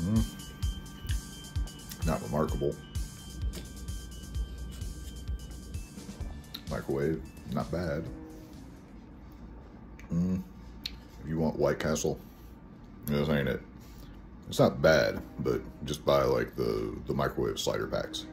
Mm. Not remarkable. Microwave, not bad. Mm. If you want White Castle, this ain't it. It's not bad, but just buy like the, the microwave slider packs.